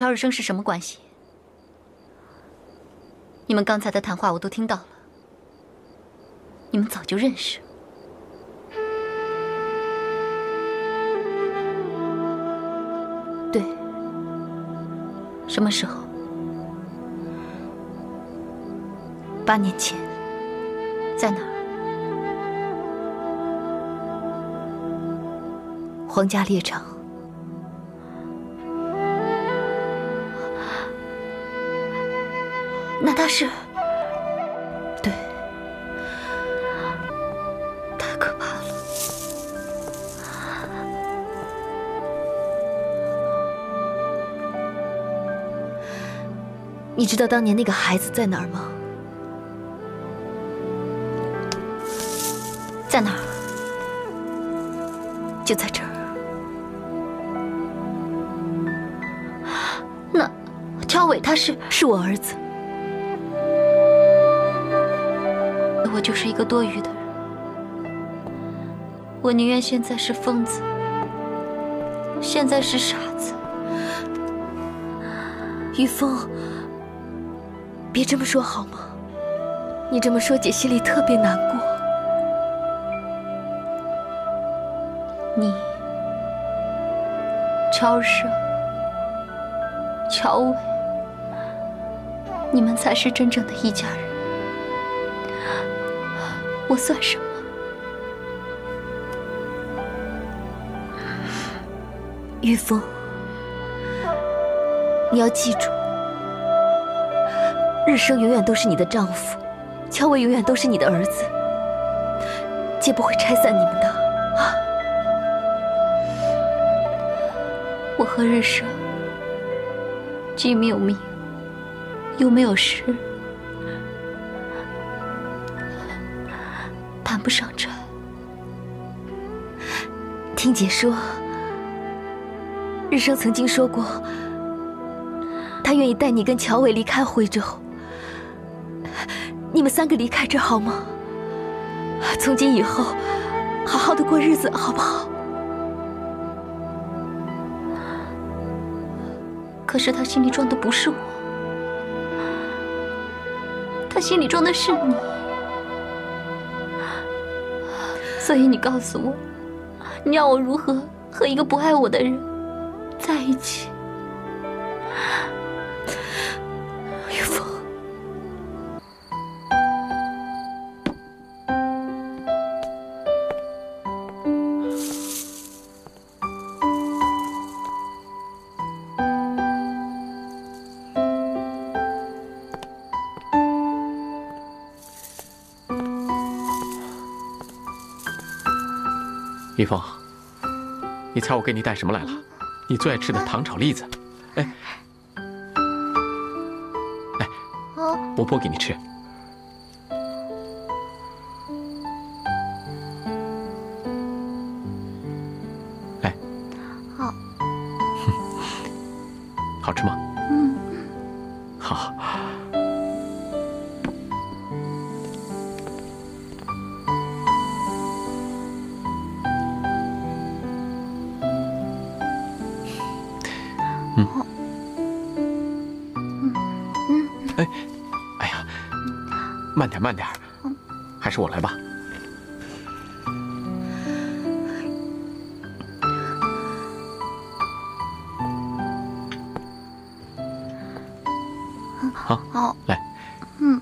乔日升是什么关系？你们刚才的谈话我都听到了，你们早就认识。对，什么时候？八年前，在哪儿？皇家猎场。那他是？对，太可怕了。你知道当年那个孩子在哪儿吗？在哪儿？就在这儿。那乔伟他是？是我儿子。我就是一个多余的人，我宁愿现在是疯子，现在是傻子。于峰，别这么说好吗？你这么说，姐心里特别难过。你，乔生，乔伟，你们才是真正的一家人。我算什么？玉峰，你要记住，日升永远都是你的丈夫，乔伟永远都是你的儿子，姐不会拆散你们的啊！我和日升既没有命，又没有势。谈不上这。听姐说，日升曾经说过，他愿意带你跟乔伟离开徽州，你们三个离开这好吗？从今以后，好好的过日子，好不好？可是他心里装的不是我，他心里装的是你。所以你告诉我，你要我如何和一个不爱我的人在一起？一峰，你猜我给你带什么来了？你最爱吃的糖炒栗子。哎，哎，我剥给你吃。来，好，好吃吗？嗯，好。慢点，慢点，还是我来吧。好，好，来，嗯。